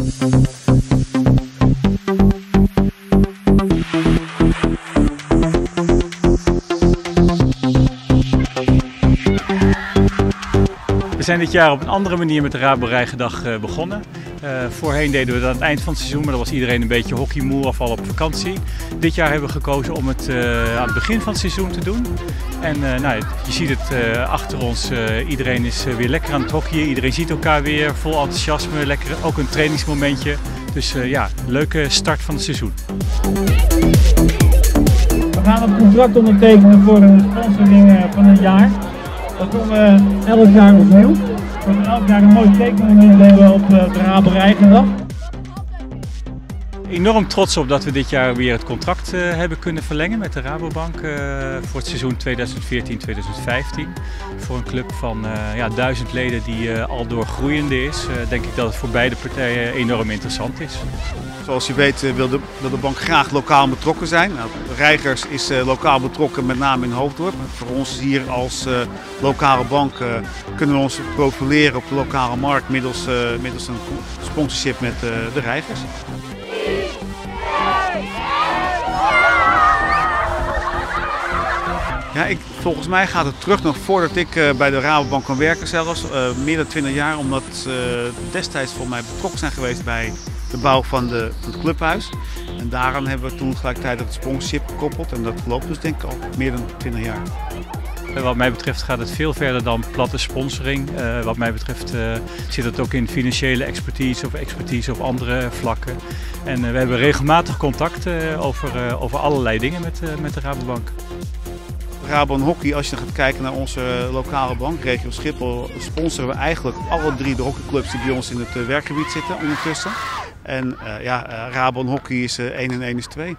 thank zijn dit jaar op een andere manier met de Rabo Rijgendag eh, begonnen. Uh, voorheen deden we dat aan het eind van het seizoen, maar dan was iedereen een beetje hockeymoe of al op vakantie. Dit jaar hebben we gekozen om het uh, aan het begin van het seizoen te doen. En nou, je ziet het achter ons, iedereen is weer lekker aan het hockeyen. Iedereen ziet elkaar weer, vol enthousiasme, lekker, ook een trainingsmomentje. Dus ja, leuke start van het seizoen. We gaan een contract ondertekenen voor een sponsoring van een jaar. Dat doen we elk jaar opnieuw. We hebben elk jaar een mooi teken innemen op de Rabo Rijgendag. Enorm trots op dat we dit jaar weer het contract uh, hebben kunnen verlengen met de Rabobank uh, voor het seizoen 2014-2015. Voor een club van uh, ja, duizend leden die al doorgroeiende is, denk ik dat het voor beide partijen enorm interessant is. Zoals je weet wil de, wil de bank graag lokaal betrokken zijn. Nou, Reigers is lokaal betrokken, met name in Hoofddorp. Voor ons hier als lokale bank kunnen we ons profileren op de lokale markt middels, middels een sponsorship met de Reigers. Ja, ik, volgens mij gaat het terug nog voordat ik uh, bij de Rabobank kan werken zelfs. Uh, meer dan 20 jaar, omdat uh, destijds voor mij betrokken zijn geweest bij de bouw van, de, van het clubhuis. En daaraan hebben we toen gelijktijdig het sponsorship gekoppeld. En dat loopt dus denk ik al meer dan 20 jaar. Wat mij betreft gaat het veel verder dan platte sponsoring. Wat mij betreft zit het ook in financiële expertise of expertise op andere vlakken. En uh, we hebben regelmatig contact over, over allerlei dingen met, met de Rabobank. Rabon Hockey, als je gaat kijken naar onze lokale bank, regio Schiphol, sponsoren we eigenlijk alle drie de hockeyclubs die bij ons in het werkgebied zitten ondertussen. En ja, Rabon Hockey is 1 en 1 is 2.